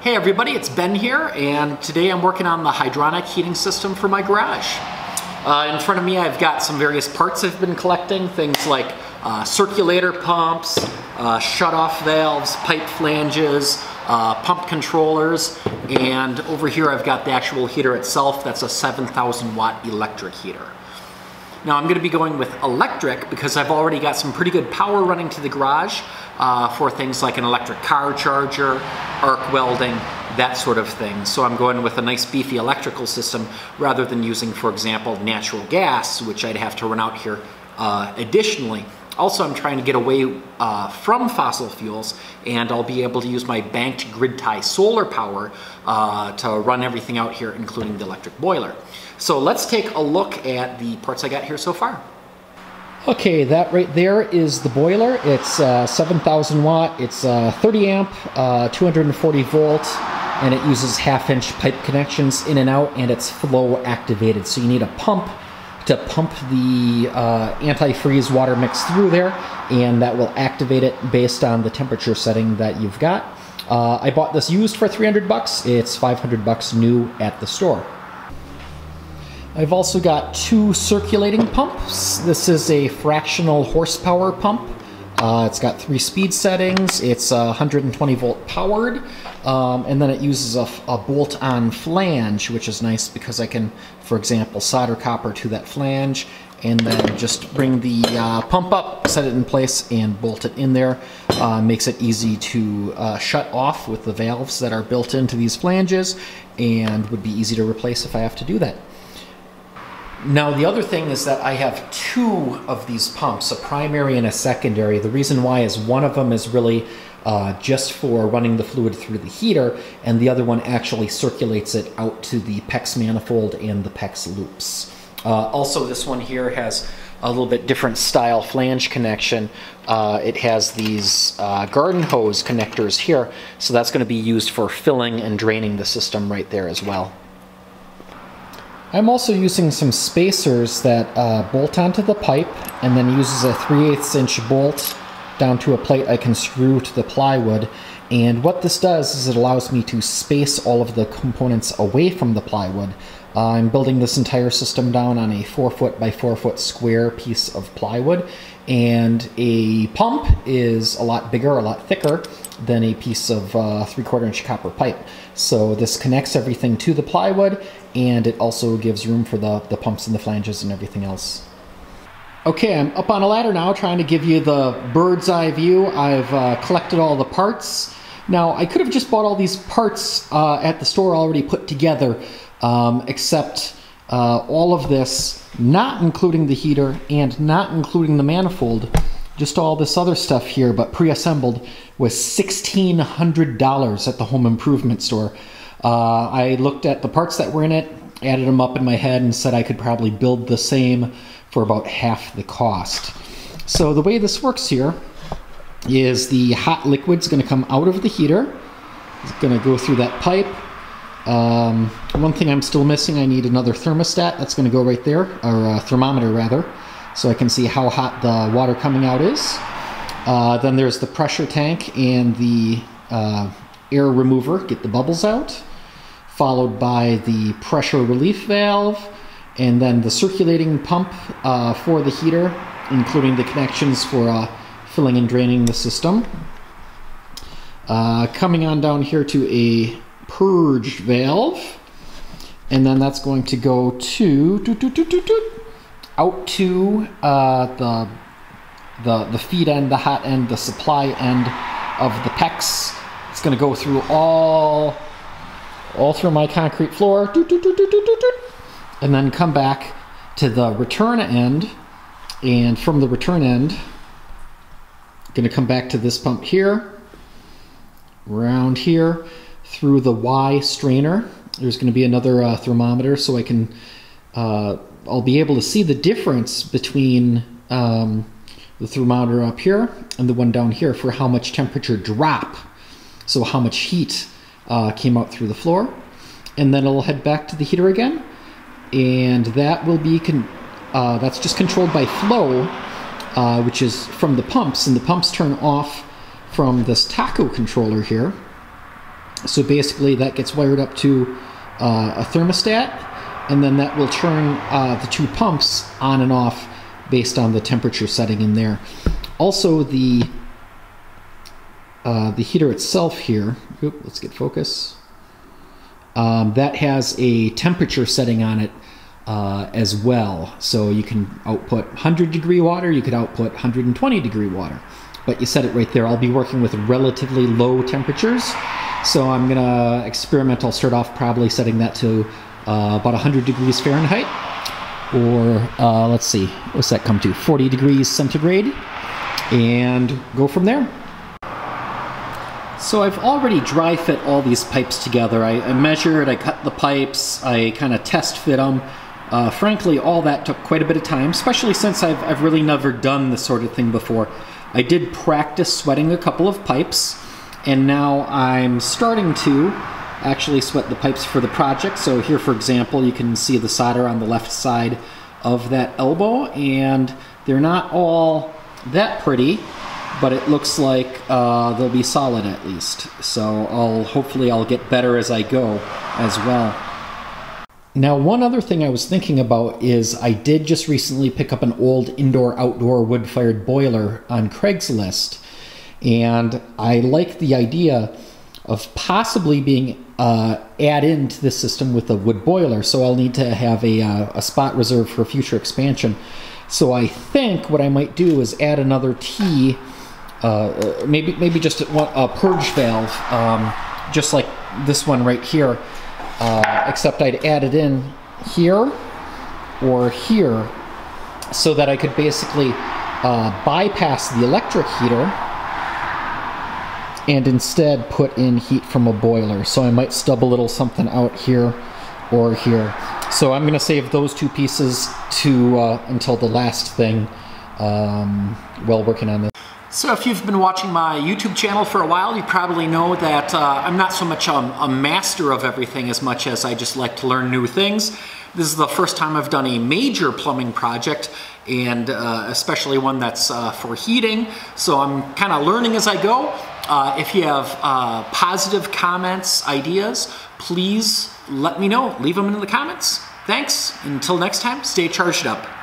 Hey everybody, it's Ben here, and today I'm working on the hydronic heating system for my garage. Uh, in front of me I've got some various parts I've been collecting, things like uh, circulator pumps, uh, shut-off valves, pipe flanges, uh, pump controllers, and over here I've got the actual heater itself. That's a 7,000 watt electric heater. Now I'm going to be going with electric because I've already got some pretty good power running to the garage uh, for things like an electric car charger, arc welding, that sort of thing. So I'm going with a nice beefy electrical system rather than using, for example, natural gas, which I'd have to run out here uh, additionally. Also, I'm trying to get away uh, from fossil fuels and I'll be able to use my banked grid tie solar power uh, to run everything out here, including the electric boiler. So let's take a look at the parts I got here so far. Okay, that right there is the boiler. It's uh, 7,000 watt, it's uh, 30 amp, uh, 240 volt, and it uses half inch pipe connections in and out, and it's flow activated. So you need a pump to pump the uh, antifreeze water mix through there, and that will activate it based on the temperature setting that you've got. Uh, I bought this used for 300 bucks. It's 500 bucks new at the store. I've also got two circulating pumps. This is a fractional horsepower pump. Uh, it's got three speed settings. It's uh, 120 volt powered, um, and then it uses a, a bolt-on flange, which is nice because I can, for example, solder copper to that flange, and then just bring the uh, pump up, set it in place, and bolt it in there. Uh, makes it easy to uh, shut off with the valves that are built into these flanges, and would be easy to replace if I have to do that. Now, the other thing is that I have two of these pumps, a primary and a secondary. The reason why is one of them is really uh, just for running the fluid through the heater, and the other one actually circulates it out to the PEX manifold and the PEX loops. Uh, also, this one here has a little bit different style flange connection. Uh, it has these uh, garden hose connectors here, so that's going to be used for filling and draining the system right there as well. I'm also using some spacers that uh, bolt onto the pipe and then uses a 3 8 inch bolt down to a plate I can screw to the plywood. And what this does is it allows me to space all of the components away from the plywood. Uh, I'm building this entire system down on a 4 foot by 4 foot square piece of plywood and a pump is a lot bigger, a lot thicker than a piece of uh, 3 quarter inch copper pipe. So this connects everything to the plywood and it also gives room for the, the pumps and the flanges and everything else. Okay, I'm up on a ladder now trying to give you the bird's eye view. I've uh, collected all the parts. Now, I could have just bought all these parts uh, at the store already put together, um, except uh, all of this, not including the heater and not including the manifold, just all this other stuff here, but pre-assembled, was $1,600 at the home improvement store. Uh, I looked at the parts that were in it, added them up in my head, and said I could probably build the same for about half the cost. So the way this works here is the hot liquid's going to come out of the heater. It's going to go through that pipe. Um, one thing I'm still missing, I need another thermostat. That's going to go right there, or a thermometer rather, so I can see how hot the water coming out is. Uh, then there's the pressure tank and the uh, air remover, get the bubbles out followed by the pressure relief valve, and then the circulating pump uh, for the heater, including the connections for uh, filling and draining the system. Uh, coming on down here to a purge valve, and then that's going to go to doo, doo, doo, out to uh, the the the feed end, the hot end, the supply end of the PEX. It's going to go through all all through my concrete floor, and then come back to the return end. And from the return end, I'm going to come back to this pump here, around here, through the Y strainer. There's going to be another uh, thermometer so I can, uh, I'll be able to see the difference between um, the thermometer up here and the one down here for how much temperature drop. So how much heat uh, came out through the floor. And then it'll head back to the heater again. And that will be, uh, that's just controlled by flow, uh, which is from the pumps. And the pumps turn off from this Taco controller here. So basically, that gets wired up to uh, a thermostat, and then that will turn uh, the two pumps on and off based on the temperature setting in there. Also, the uh, the heater itself here. Oop, let's get focus. Um, that has a temperature setting on it uh, as well. So you can output 100 degree water, you could output 120 degree water. But you said it right there, I'll be working with relatively low temperatures. So I'm gonna experiment, I'll start off probably setting that to uh, about 100 degrees Fahrenheit. Or uh, let's see, what's that come to? 40 degrees centigrade. And go from there. So I've already dry fit all these pipes together. I, I measured, I cut the pipes, I kind of test fit them. Uh, frankly, all that took quite a bit of time, especially since I've, I've really never done this sort of thing before. I did practice sweating a couple of pipes, and now I'm starting to actually sweat the pipes for the project. So here, for example, you can see the solder on the left side of that elbow, and they're not all that pretty, but it looks like uh, they'll be solid at least. So I'll hopefully I'll get better as I go as well. Now, one other thing I was thinking about is I did just recently pick up an old indoor outdoor wood fired boiler on Craigslist, and I like the idea of possibly being uh, add into the system with a wood boiler. So I'll need to have a, uh, a spot reserved for future expansion. So I think what I might do is add another T, uh, maybe maybe just a, a purge valve, um, just like this one right here uh, except I'd add it in here or here so that I could basically uh, bypass the electric heater and instead put in heat from a boiler. So I might stub a little something out here or here. So I'm gonna save those two pieces to uh, until the last thing um, while working on this. So if you've been watching my YouTube channel for a while, you probably know that uh, I'm not so much um, a master of everything as much as I just like to learn new things. This is the first time I've done a major plumbing project and uh, especially one that's uh, for heating. So I'm kind of learning as I go. Uh, if you have uh, positive comments, ideas, please let me know. Leave them in the comments. Thanks. Until next time, stay charged up.